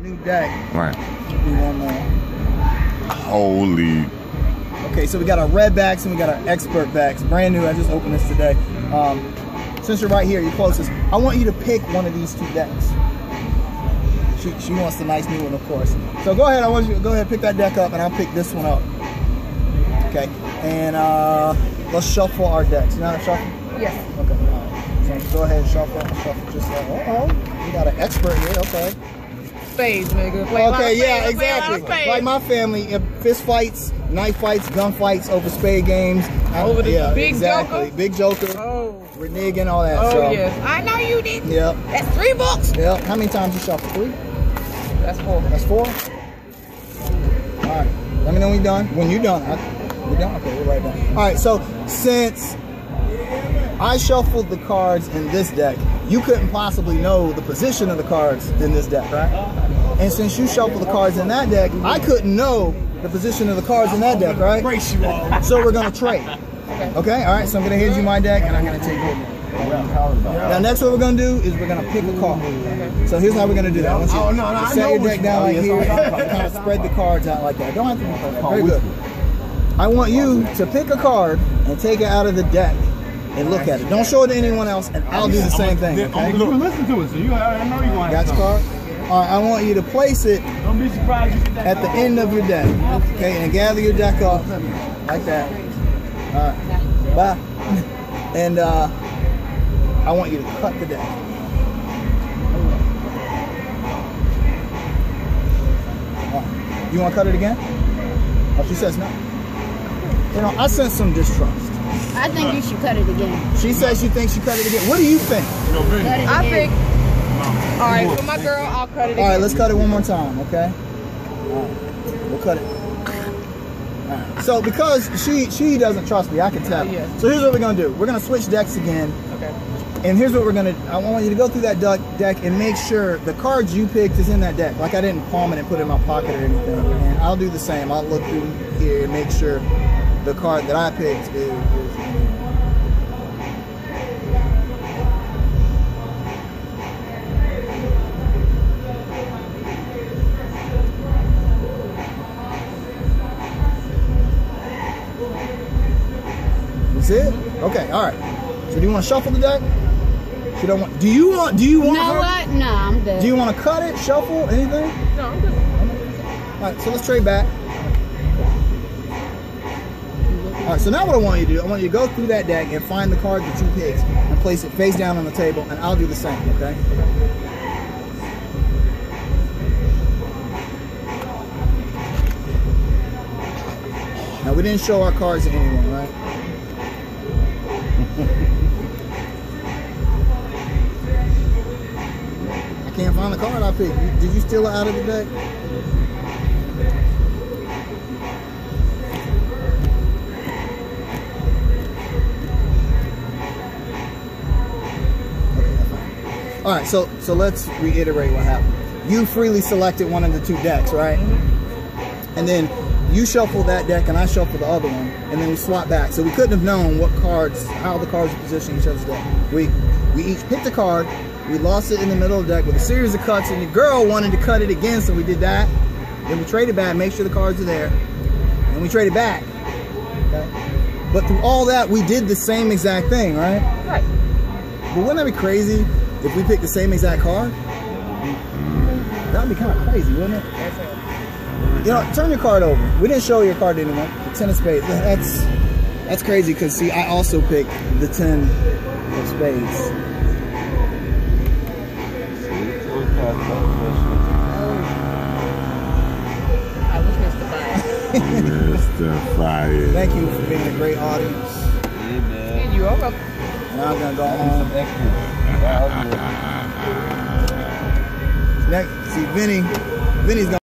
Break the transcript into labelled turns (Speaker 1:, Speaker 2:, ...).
Speaker 1: new deck.
Speaker 2: Right.
Speaker 1: We want to.
Speaker 2: Holy.
Speaker 1: Okay, so we got our red backs and we got our expert backs. Brand new. I just opened this today. Um, since you're right here, you're closest. I want you to pick one of these two decks. She, she wants the nice new one, of course. So go ahead. I want you to go ahead and pick that deck up, and I'll pick this one up. Okay, and uh, let's shuffle our decks. You know how to shuffle?
Speaker 3: Yes.
Speaker 1: Okay. All right. So go ahead and shuffle. Shuffle just like, oh, we got an expert here. Okay.
Speaker 3: Spades, nigga. Play
Speaker 1: Okay, yeah,
Speaker 3: I play a lot of
Speaker 1: exactly. Like my family, fist fights, knife fights, gun fights over spade games.
Speaker 3: Over the
Speaker 1: yeah,
Speaker 3: big
Speaker 1: exactly.
Speaker 3: joker?
Speaker 1: Big joker,
Speaker 3: Oh.
Speaker 1: reneging, all that.
Speaker 3: Oh,
Speaker 1: so,
Speaker 3: yes. I know you did.
Speaker 1: Yep.
Speaker 3: That's three books.
Speaker 1: Yep. How many times you shuffle? Three?
Speaker 3: That's four.
Speaker 1: That's four? All right. Let me know when you're done. When you're done. I, we're done? Okay, we're right done. All right, so since I shuffled the cards in this deck, you couldn't possibly know the position of the cards in this deck, right? And since you shuffled the cards in that deck, I couldn't know the position of the cards in that deck, right?
Speaker 4: Brace you all.
Speaker 1: So we're gonna trade. Okay, all right, so I'm gonna hand you my deck and I'm gonna take deck. Now next what we're gonna do is we're gonna pick a card. So here's how we're gonna do that. I want you
Speaker 4: Oh, no, no,
Speaker 1: set
Speaker 4: know
Speaker 1: your deck down like here, kind of spread the cards out like that. Don't have to. Very good. I want you to pick a card and take it out of the deck and look at it. Don't show it to anyone else, and I'll do the same thing. Okay?
Speaker 4: You listen to it, so you, I know you're going to
Speaker 1: Got your card? All right, I want you to place it
Speaker 4: Don't be surprised you
Speaker 1: at the end of your deck. Okay, and gather your deck up like that. All right, bye. And uh, I want you to cut the deck. Right. You want to cut it again? Oh, she says no. You know, I sense some distrust.
Speaker 5: I think you should cut it again.
Speaker 1: She says she thinks she cut it again. What do you think?
Speaker 4: Yo,
Speaker 5: Cut it
Speaker 3: I
Speaker 5: again.
Speaker 3: think. All right, for my girl, I'll cut it
Speaker 1: All right, let's cut it one more time, okay? All right, we'll cut it. All right. So because she she doesn't trust me, I can tell.
Speaker 3: Yeah.
Speaker 1: So here's what we're gonna do. We're gonna switch decks again,
Speaker 3: Okay.
Speaker 1: and here's what we're gonna. I want you to go through that duck deck and make sure the cards you picked is in that deck. Like I didn't palm it and put it in my pocket or anything. And I'll do the same. I'll look through here and make sure the card that I picked is. is That's it? Okay, all right. So do you want to shuffle the deck? She don't want. Do you want? Do you
Speaker 5: You
Speaker 1: want?
Speaker 5: know
Speaker 1: her-
Speaker 5: what? No, I'm good.
Speaker 1: Do you want to cut it, shuffle, anything?
Speaker 3: No, I'm good.
Speaker 1: All right, so let's trade back. All right, so now what I want you to do, I want you to go through that deck and find the card that you picked and place it face down on the table, and I'll do the same, okay? Now, we didn't show our cards to anyone, right? I can't find the card I picked. Did you steal it out of the deck? All right, so so let's reiterate what happened. You freely selected one of the two decks, right? Mm-hmm. And then you shuffle that deck and I shuffle the other one, and then we swap back. So we couldn't have known what cards, how the cards were positioned in each other's deck. We we each picked a card, we lost it in the middle of the deck with a series of cuts, and the girl wanted to cut it again, so we did that. Then we traded back, make sure the cards are there, and we traded back. Okay? But through all that, we did the same exact thing, right?
Speaker 3: Right.
Speaker 1: But wouldn't that be crazy if we pick the same exact card? That'd be kind of crazy, wouldn't it? You know, turn your card over. We didn't show your card to anyone. The ten of spades. That's that's crazy because see, I also picked the ten of spades. Oh.
Speaker 3: I was Mr. Fire.
Speaker 2: Mr. Fire.
Speaker 1: Thank you for being a great audience.
Speaker 3: And you are welcome.
Speaker 1: Now I'm gonna go home. Next, see, Vinny, Vinny's gonna.